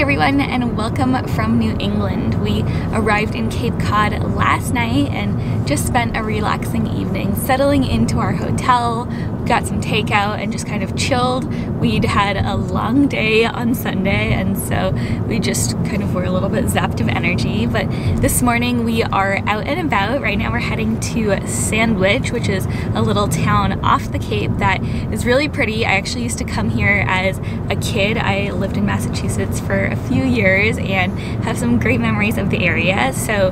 Everyone, and welcome from New England. We arrived in Cape Cod last night and just spent a relaxing evening settling into our hotel. Got some takeout and just kind of chilled. We'd had a long day on Sunday, and so we just kind of were a little bit zapped of energy. But this morning we are out and about. Right now we're heading to Sandwich, which is a little town off the Cape that is really pretty. I actually used to come here as a kid. I lived in Massachusetts for a few years and have some great memories of the area. So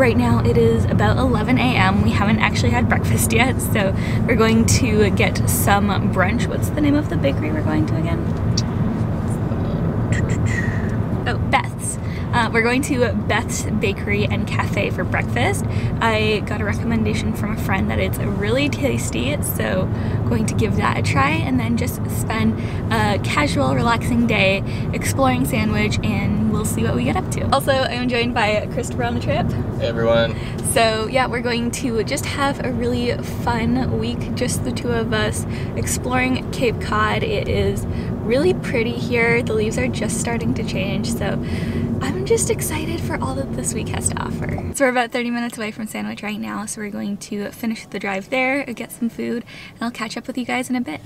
right now it is about 11 a.m. We haven't actually had breakfast yet, so we're going to get some brunch. What's the name of the bakery we're going to again? Oh, Beth's. Uh, we're going to Beth's Bakery and Cafe for breakfast. I got a recommendation from a friend that it's really tasty, so going to give that a try and then just spend a casual, relaxing day exploring Sandwich and we'll see what we get up to. Also, I'm joined by Christopher on the trip. Hey everyone. So yeah, we're going to just have a really fun week, just the two of us exploring Cape Cod. It is really pretty here. The leaves are just starting to change, so I'm just excited for all that this week has to offer. So we're about 30 minutes away from Sandwich right now, so we're going to finish the drive there, get some food, and I'll catch up with you guys in a bit.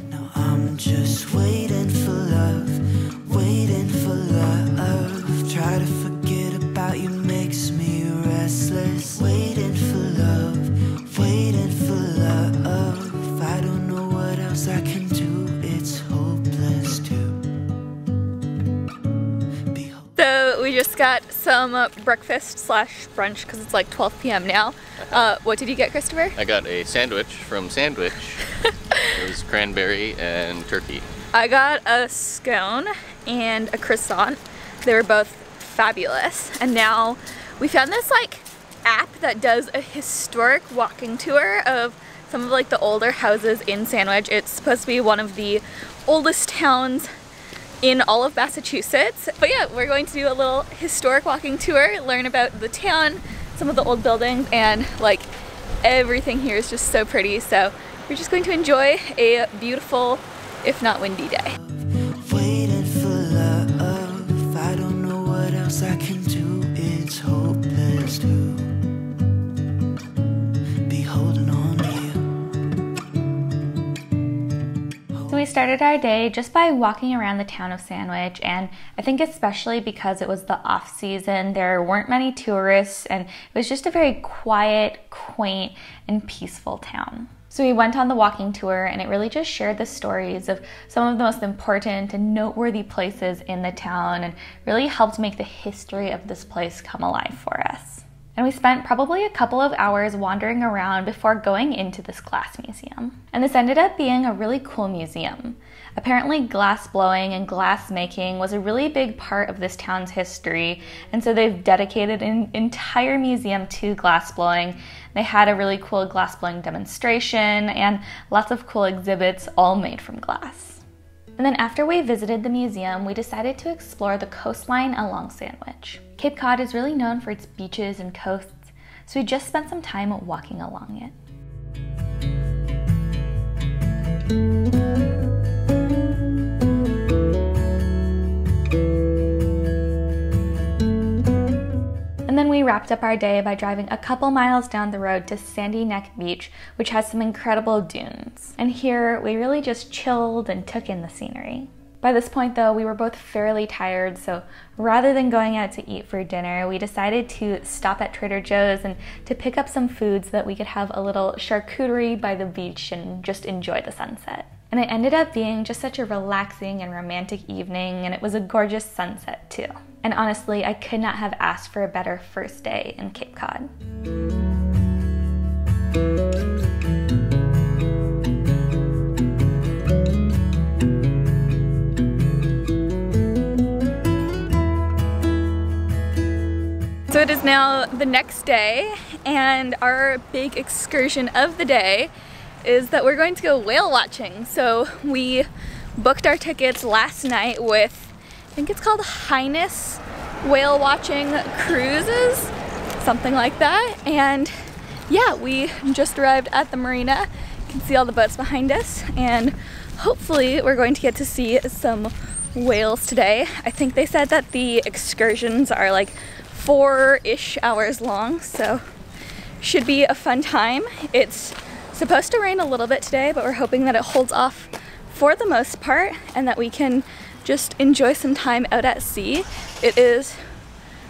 Try to forget about you makes me restless. Waiting for love, waiting for love. I don't know what else I can do, it's hopeless to. So we just got some uh, breakfast slash brunch because it's like 12 p.m. now. Uh, what did you get, Christopher? I got a sandwich from Sandwich. it was cranberry and turkey. I got a scone and a croissant. They were both fabulous. And now we found this like app that does a historic walking tour of some of like the older houses in Sandwich. It's supposed to be one of the oldest towns in all of Massachusetts. But yeah, we're going to do a little historic walking tour, learn about the town, some of the old buildings, and like everything here is just so pretty. So we're just going to enjoy a beautiful, if not windy day. I can do. It's hopeless to be holding on to you. So we started our day just by walking around the town of Sandwich, and I think especially because it was the off season, there weren't many tourists, and it was just a very quiet, quaint, and peaceful town. So we went on the walking tour, and it really just shared the stories of some of the most important and noteworthy places in the town, and really helped make the history of this place come alive for us. And we spent probably a couple of hours wandering around before going into this glass museum. And this ended up being a really cool museum. Apparently, glass blowing and glass making was a really big part of this town's history, and so they've dedicated an entire museum to glass blowing. They had a really cool glass blowing demonstration and lots of cool exhibits, all made from glass. And then after we visited the museum, we decided to explore the coastline along Sandwich. Cape Cod is really known for its beaches and coasts, so we just spent some time walking along it. Then we wrapped up our day by driving a couple miles down the road to Sandy Neck Beach, which has some incredible dunes. And here we really just chilled and took in the scenery. By this point, though, we were both fairly tired, so rather than going out to eat for dinner, we decided to stop at Trader Joe's and to pick up some food so that we could have a little charcuterie by the beach and just enjoy the sunset. And it ended up being just such a relaxing and romantic evening, and it was a gorgeous sunset, too. And honestly, I could not have asked for a better first day in Cape Cod. So it is now the next day, and our big excursion of the day is that we're going to go whale watching. So we booked our tickets last night with, I think it's called Hyannis Whale Watching Cruises, something like that. And yeah, we just arrived at the marina. You can see all the boats behind us, and hopefully we're going to get to see some whales today. I think they said that the excursions are like four-ish hours long, so should be a fun time. It's supposed to rain a little bit today, but we're hoping that it holds off for the most part and that we can just enjoy some time out at sea. It is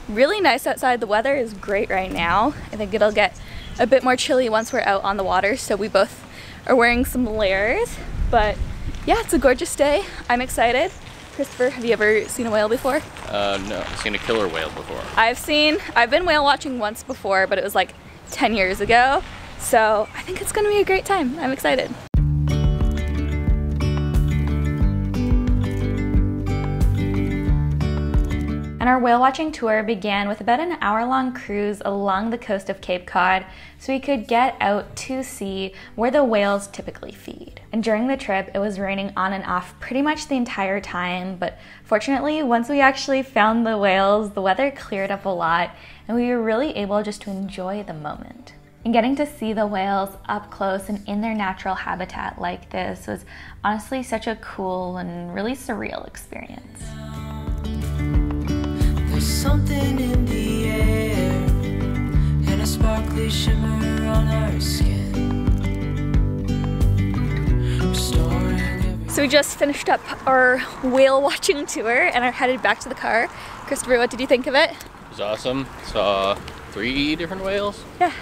really nice outside. The weather is great right now. I think it'll get a bit more chilly once we're out on the water, so we both are wearing some layers. But yeah, it's a gorgeous day. I'm excited. Christopher, have you ever seen a whale before? Uh, no, I've seen a killer whale before. I've seen, I've been whale watching once before, but it was like 10 years ago. So I think it's gonna be a great time. I'm excited. And our whale watching tour began with about an hour long cruise along the coast of Cape Cod so we could get out to sea where the whales typically feed. And during the trip, it was raining on and off pretty much the entire time, but fortunately, once we actually found the whales, the weather cleared up a lot and we were really able just to enjoy the moment. And getting to see the whales up close and in their natural habitat like this was honestly such a cool and really surreal experience. There's something in the air and a sparkly shimmer on our skin. So we just finished up our whale watching tour and are headed back to the car. Christopher, what did you think of it? It was awesome. Saw three different whales. Yeah.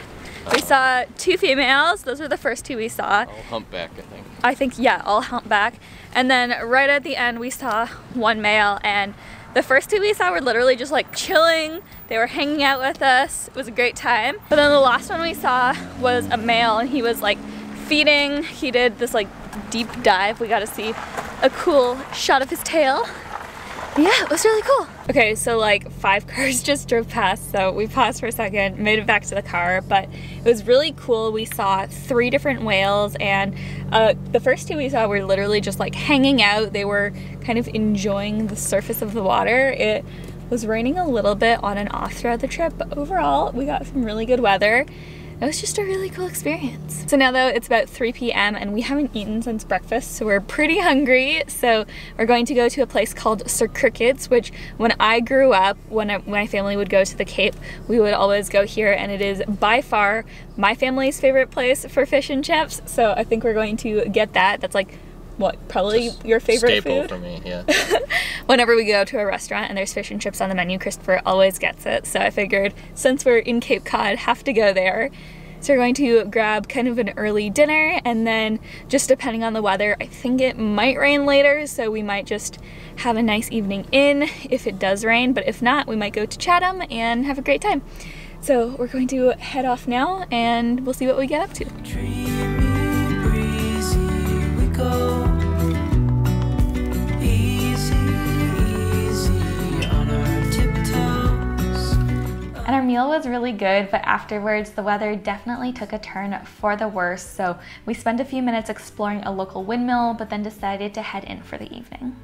We saw two females. Those were the first two we saw. All humpback, I think. I think, yeah, all humpback. And then right at the end, we saw one male. And the first two we saw were literally just like chilling. They were hanging out with us. It was a great time. But then the last one we saw was a male, and he was like feeding. He did this like deep dive. We got to see a cool shot of his tail. Yeah, it was really cool. Okay, so like five cars just drove past, so we paused for a second, made it back to the car, but it was really cool. We saw three different whales, and uh, the first two we saw were literally just like hanging out. They were kind of enjoying the surface of the water. It was raining a little bit on and off throughout the trip, but overall, we got some really good weather. It was just a really cool experience. So now though it's about 3 p.m. and we haven't eaten since breakfast, so we're pretty hungry. So we're going to go to a place called Sir Cricket's, which when I grew up, when my family would go to the Cape, we would always go here and it is by far my family's favorite place for fish and chips. So I think we're going to get that. That's like what, probably your favorite Staple food? for me, yeah. whenever we go to a restaurant and there's fish and chips on the menu, Christopher always gets it. So I figured since we're in Cape Cod, have to go there. So we're going to grab kind of an early dinner and then just depending on the weather, I think it might rain later, so we might just have a nice evening in if it does rain, but if not, we might go to Chatham and have a great time. So we're going to head off now and we'll see what we get up to. Meal was really good, but afterwards the weather definitely took a turn for the worse. So we spent a few minutes exploring a local windmill, but then decided to head in for the evening.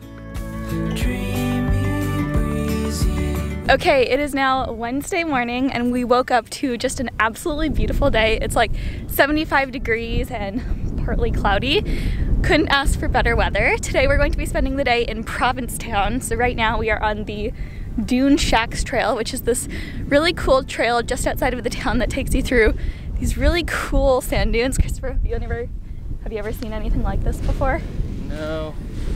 Okay, it is now Wednesday morning and we woke up to just an absolutely beautiful day. It's like 75 degrees and partly cloudy. Couldn't ask for better weather. Today we're going to be spending the day in Provincetown. So right now we are on the Dune Shacks Trail, which is this really cool trail just outside of the town that takes you through these really cool sand dunes. Christopher, have you ever have you ever seen anything like this before? No,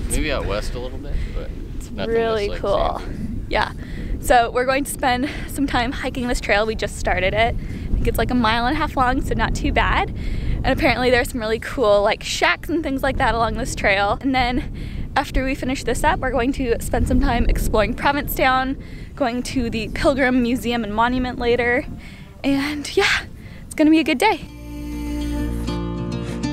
maybe out west a little bit, but nothing really like cool. sand. Yeah. So we're going to spend some time hiking this trail. We just started it. I think it's like a mile and a half long, so not too bad. And apparently there's some really cool like shacks and things like that along this trail. And then after we finish this up, we're going to spend some time exploring Provincetown, going to the Pilgrim Museum and Monument later. And yeah, it's gonna be a good day.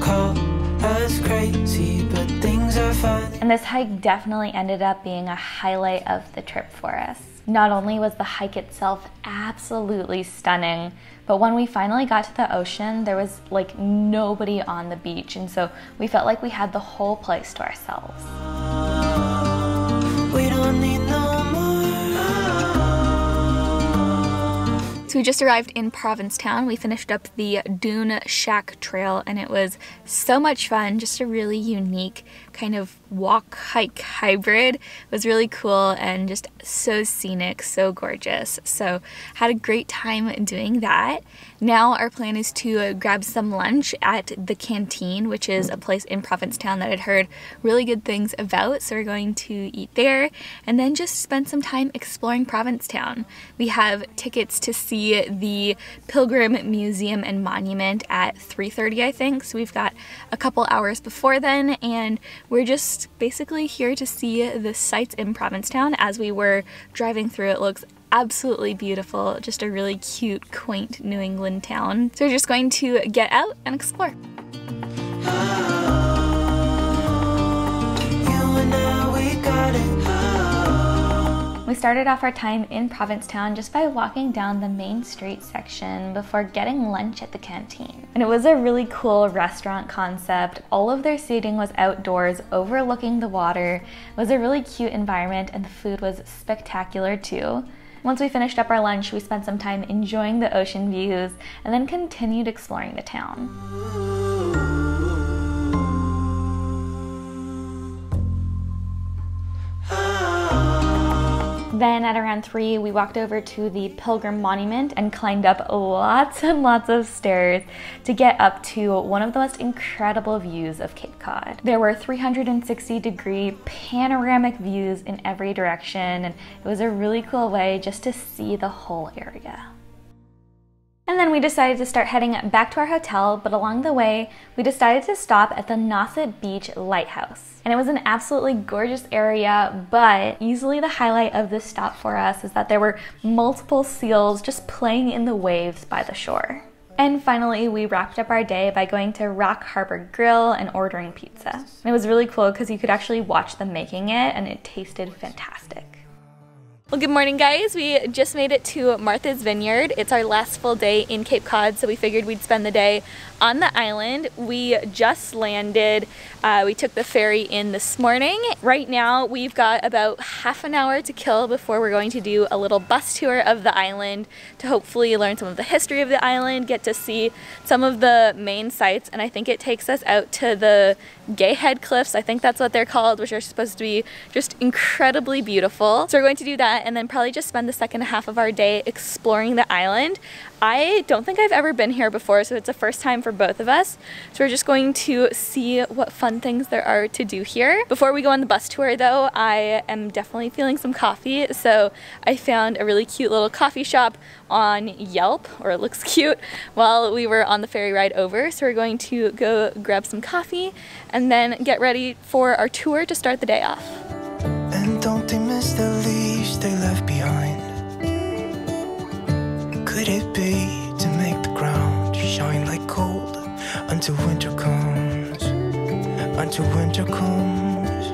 Call us crazy, but things are fine. And this hike definitely ended up being a highlight of the trip for us. Not only was the hike itself absolutely stunning, but when we finally got to the ocean, there was like nobody on the beach, and so we felt like we had the whole place to ourselves. We just arrived in Provincetown. We finished up the Dune Shack Trail and it was so much fun, just a really unique kind of walk hike hybrid. It was really cool and just so scenic, so gorgeous. So had a great time doing that. Now our plan is to uh, grab some lunch at the canteen, which is a place in Provincetown that I'd heard really good things about. So we're going to eat there and then just spend some time exploring Provincetown. We have tickets to see the Pilgrim Museum and Monument at 3.30 I think. So we've got a couple hours before then and we're just basically here to see the sights in Provincetown as we were driving through. It looks absolutely beautiful, just a really cute, quaint New England town. So we're just going to get out and explore. We started off our time in Provincetown just by walking down the main street section before getting lunch at the canteen. And it was a really cool restaurant concept. All of their seating was outdoors overlooking the water. It was a really cute environment and the food was spectacular too. Once we finished up our lunch, we spent some time enjoying the ocean views and then continued exploring the town. Then at around 3, we walked over to the Pilgrim Monument and climbed up lots and lots of stairs to get up to one of the most incredible views of Cape Cod. There were 360 degree panoramic views in every direction and it was a really cool way just to see the whole area. And then we decided to start heading back to our hotel, but along the way, we decided to stop at the Nauset Beach Lighthouse. And it was an absolutely gorgeous area, but easily the highlight of this stop for us is that there were multiple seals just playing in the waves by the shore. And finally, we wrapped up our day by going to Rock Harbor Grill and ordering pizza. And it was really cool because you could actually watch them making it and it tasted fantastic. Well, good morning, guys. We just made it to Martha's Vineyard. It's our last full day in Cape Cod, so we figured we'd spend the day on the island. We just landed. Uh, we took the ferry in this morning. Right now, we've got about half an hour to kill before we're going to do a little bus tour of the island to hopefully learn some of the history of the island, get to see some of the main sites, and I think it takes us out to the Gay Head Cliffs. I think that's what they're called, which are supposed to be just incredibly beautiful. So we're going to do that and then probably just spend the second half of our day exploring the island. I don't think I've ever been here before, so it's a first time for both of us. So we're just going to see what fun things there are to do here. Before we go on the bus tour though, I am definitely feeling some coffee. So I found a really cute little coffee shop on Yelp, or it looks cute, while we were on the ferry ride over. So we're going to go grab some coffee and then get ready for our tour to start the day off. And don't they miss the they left behind? Could it be Until winter comes,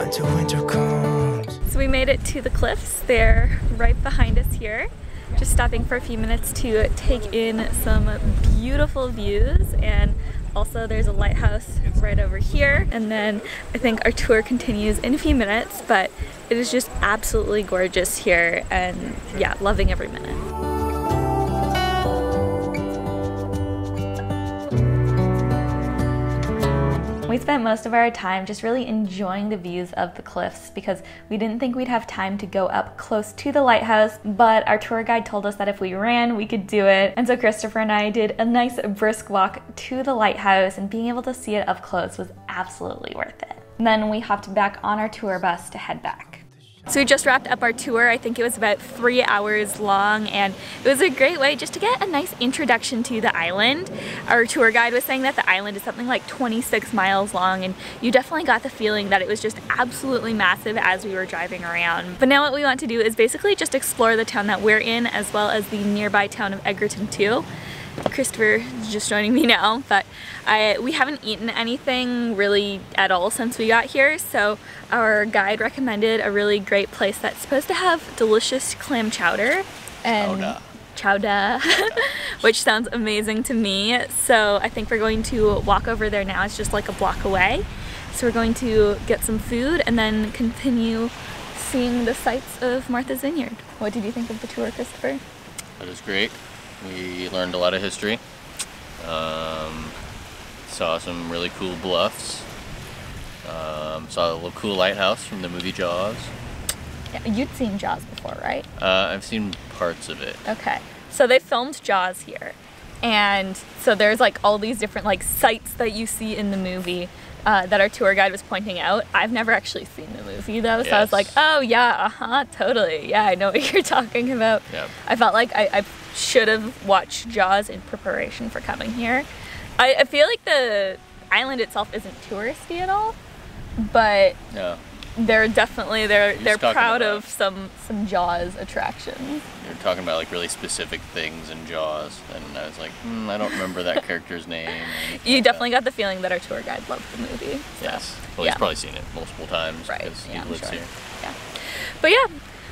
until winter comes. So we made it to the cliffs. They're right behind us here. Just stopping for a few minutes to take in some beautiful views and also there's a lighthouse right over here and then I think our tour continues in a few minutes but it is just absolutely gorgeous here and yeah loving every minute. We spent most of our time just really enjoying the views of the cliffs because we didn't think we'd have time to go up close to the lighthouse, but our tour guide told us that if we ran, we could do it. And so Christopher and I did a nice brisk walk to the lighthouse, and being able to see it up close was absolutely worth it. And then we hopped back on our tour bus to head back. So we just wrapped up our tour. I think it was about three hours long and it was a great way just to get a nice introduction to the island. Our tour guide was saying that the island is something like 26 miles long and you definitely got the feeling that it was just absolutely massive as we were driving around. But now what we want to do is basically just explore the town that we're in as well as the nearby town of Edgartown too. Christopher is just joining me now, but I, we haven't eaten anything really at all since we got here, so our guide recommended a really great place that's supposed to have delicious clam chowder and chowder, which sounds amazing to me. So I think we're going to walk over there now. It's just like a block away. So we're going to get some food and then continue seeing the sights of Martha's Vineyard. What did you think of the tour, Christopher? That was great. We learned a lot of history. Um, saw some really cool bluffs. Um, saw a little cool lighthouse from the movie Jaws. Yeah, You'd seen Jaws before, right? Uh, I've seen parts of it. Okay. So they filmed Jaws here. And so there's like all these different like sites that you see in the movie uh, that our tour guide was pointing out. I've never actually seen the movie though, so I was like, oh yeah, uh huh, totally. Yeah, I know what you're talking about. Yep. I felt like I, I should have watched Jaws in preparation for coming here. I, I feel like the island itself isn't touristy at all, but No, they're definitely they're He's they're proud of some some Jaws attractions. you're talking about like really specific things in Jaws, and I was like, hmm, I don't remember that character's name. You definitely that. got the feeling that our tour guide loved the movie. so, Yes. Well, yeah. he's probably seen it multiple times Right, because yeah, he lives sure. here. Yeah. But yeah,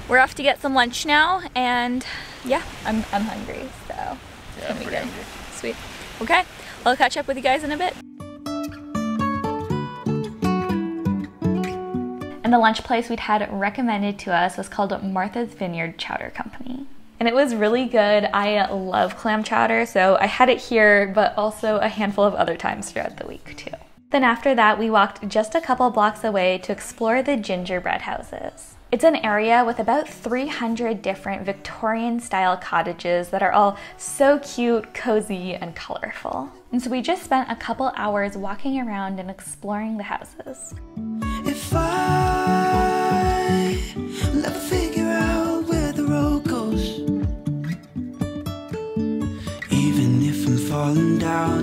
we're off to get some lunch now, and yeah, I'm, I'm hungry, so Yeah, it's gonna be good. hungry. Sweet. Okay, I'll catch up with you guys in a bit. And the lunch place we'd had recommended to us was called Martha's Vineyard Chowder Company. And it was really good. I love clam chowder, so I had it here, but also a handful of other times throughout the week too. Then after that, we walked just a couple blocks away to explore the gingerbread houses. It's an area with about 300 different Victorian style cottages that are all so cute, cozy, and colorful. And so we just spent a couple hours walking around and exploring the houses.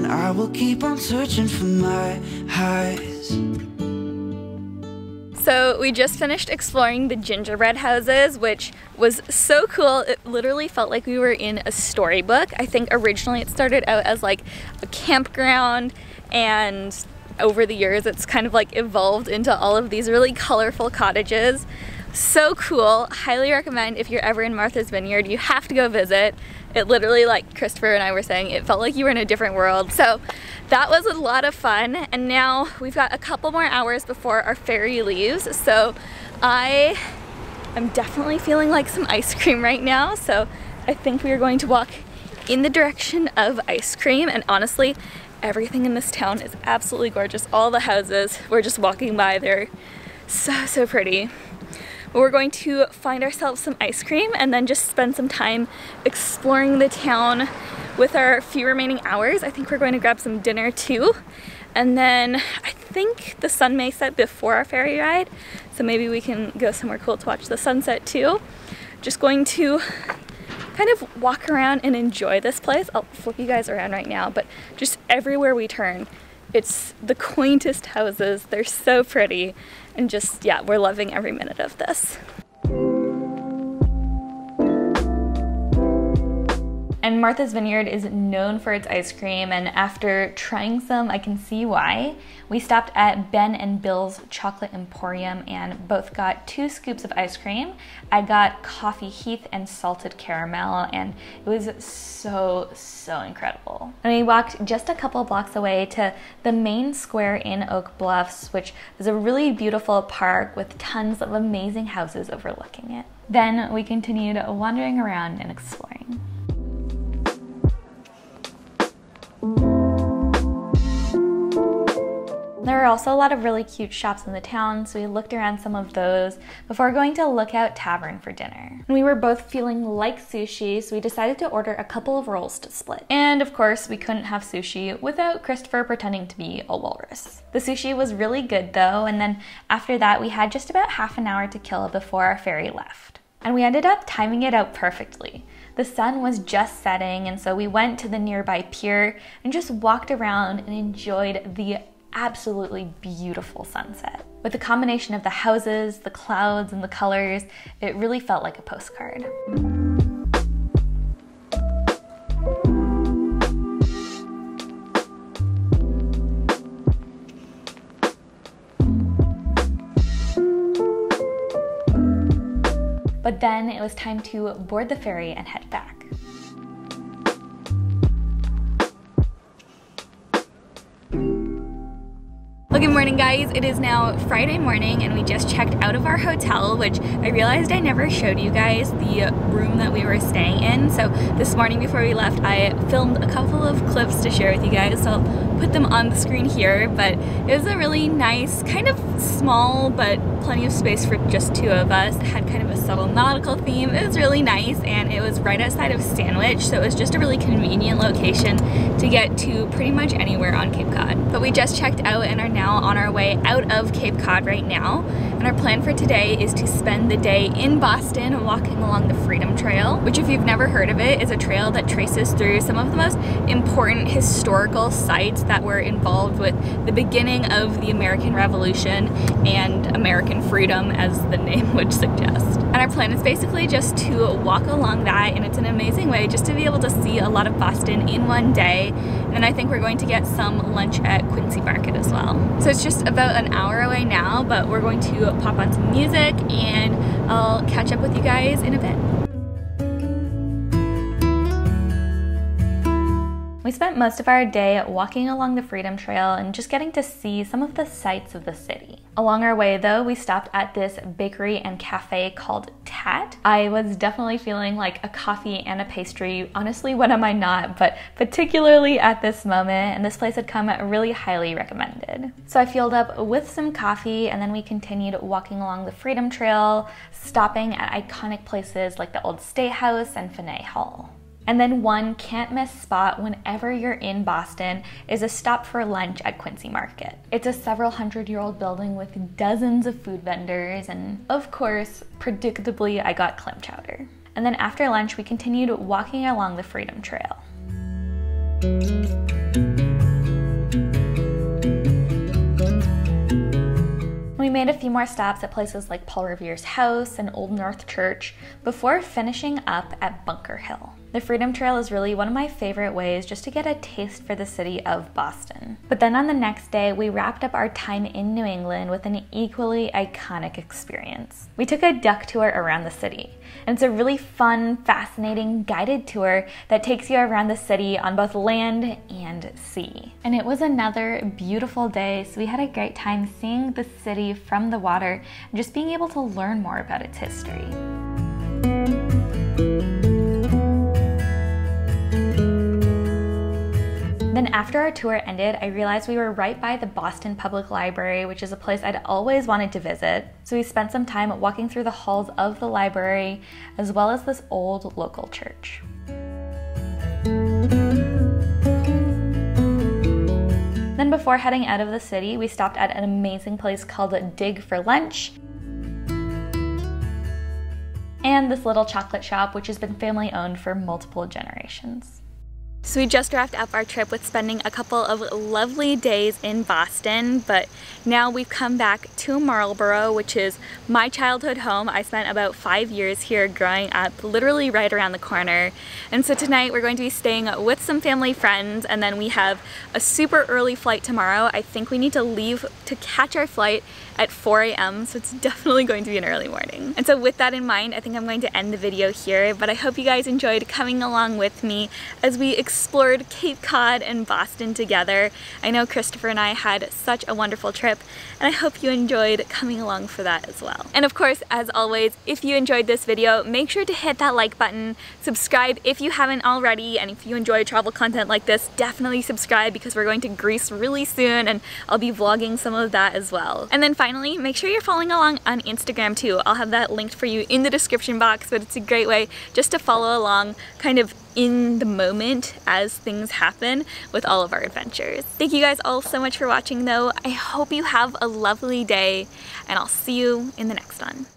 I will keep on searching for my. So we just finished exploring the gingerbread houses, which was so cool. It literally felt like we were in a storybook. I think originally it started out as like a campground and over the years it's kind of like evolved into all of these really colorful cottages. So cool. Highly recommend if you're ever in Martha's Vineyard, you have to go visit. It literally, like Christopher and I were saying, it felt like you were in a different world. So that was a lot of fun. And now we've got a couple more hours before our ferry leaves. So I am definitely feeling like some ice cream right now. So I think we are going to walk in the direction of ice cream. And honestly, everything in this town is absolutely gorgeous. All the houses, we're just walking by, they're so, so pretty. We're going to find ourselves some ice cream and then just spend some time exploring the town with our few remaining hours. I think we're going to grab some dinner too. And then I think the sun may set before our ferry ride, so maybe we can go somewhere cool to watch the sunset too. Just going to kind of walk around and enjoy this place. I'll flip you guys around right now, but just everywhere we turn, it's the quaintest houses. They're so pretty. And just, yeah, we're loving every minute of this. And Martha's Vineyard is known for its ice cream, and after trying some, I can see why. We stopped at Ben and Bill's Chocolate Emporium and both got two scoops of ice cream. I got coffee heath and salted caramel, and it was so, so incredible. And we walked just a couple blocks away to the main square in Oak Bluffs, which is a really beautiful park with tons of amazing houses overlooking it. Then we continued wandering around and exploring. There were also a lot of really cute shops in the town, so we looked around some of those before going to Lookout Tavern for dinner. We were both feeling like sushi, so we decided to order a couple of rolls to split. And of course, we couldn't have sushi without Christopher pretending to be a walrus. The sushi was really good though, and then after that, we had just about half an hour to kill before our ferry left. And we ended up timing it out perfectly. The sun was just setting, and so we went to the nearby pier and just walked around and enjoyed the absolutely beautiful sunset. With the combination of the houses, the clouds, and the colors, it really felt like a postcard. But then it was time to board the ferry and head back. Morning, guys. It is now Friday morning, and we just checked out of our hotel, which I realized I never showed you guys the room that we were staying in. So, this morning before we left, I filmed a couple of clips to share with you guys. So, I'll put them on the screen here, but it was a really nice, kind of small, but plenty of space for just two of us. It had kind of subtle nautical theme. It was really nice and it was right outside of Sandwich, so it was just a really convenient location to get to pretty much anywhere on Cape Cod. But we just checked out and are now on our way out of Cape Cod right now. And our plan for today is to spend the day in Boston walking along the Freedom Trail, which if you've never heard of it, is a trail that traces through some of the most important historical sites that were involved with the beginning of the American Revolution and American freedom as the name would suggest. And our plan is basically just to walk along that and it's an amazing way just to be able to see a lot of Boston in one day. And I think we're going to get some lunch at Quincy Market as well. So it's just about an hour away now, but we're going to pop on some music and I'll catch up with you guys in a bit. Spent most of our day walking along the Freedom Trail and just getting to see some of the sights of the city. Along our way, though, we stopped at this bakery and cafe called Tatte. I was definitely feeling like a coffee and a pastry. Honestly, what am I not? But particularly at this moment, and this place had come really highly recommended. So I fueled up with some coffee, and then we continued walking along the Freedom Trail, stopping at iconic places like the Old State House and Faneuil Hall. And then one can't miss spot whenever you're in Boston is a stop for lunch at Quincy Market. It's a several hundred year old building with dozens of food vendors, and of course, predictably, I got clam chowder. And then after lunch, we continued walking along the Freedom Trail. We made a few more stops at places like Paul Revere's house and Old North Church before finishing up at Bunker Hill. The Freedom Trail is really one of my favorite ways just to get a taste for the city of Boston. But then on the next day, we wrapped up our time in New England with an equally iconic experience. We took a duck tour around the city, and it's a really fun, fascinating guided tour that takes you around the city on both land and sea. And it was another beautiful day, so we had a great time seeing the city from the water and just being able to learn more about its history. Then after our tour ended, I realized we were right by the Boston Public Library, which is a place I'd always wanted to visit. So we spent some time walking through the halls of the library, as well as this old local church. Then before heading out of the city, we stopped at an amazing place called Dig for Lunch. And this little chocolate shop, which has been family owned for multiple generations. So we just wrapped up our trip with spending a couple of lovely days in Boston, but now we've come back to Marlborough, which is my childhood home. I spent about five years here growing up, literally right around the corner. And so tonight we're going to be staying with some family friends, and then we have a super early flight tomorrow. I think we need to leave to catch our flight at 4 a.m., so it's definitely going to be an early morning. And so with that in mind, I think I'm going to end the video here, but I hope you guys enjoyed coming along with me as we explored Cape Cod and Boston together. I know Christopher and I had such a wonderful trip, and I hope you enjoyed coming along for that as well. And of course, as always, if you enjoyed this video, make sure to hit that like button, subscribe if you haven't already, and if you enjoy travel content like this, definitely subscribe because we're going to Greece really soon, and I'll be vlogging some of that as well. And then finally, make sure you're following along on Instagram too. I'll have that linked for you in the description box, but it's a great way just to follow along kind of in the moment as things happen with all of our adventures. Thank you guys all so much for watching though. I hope you have a lovely day and I'll see you in the next one.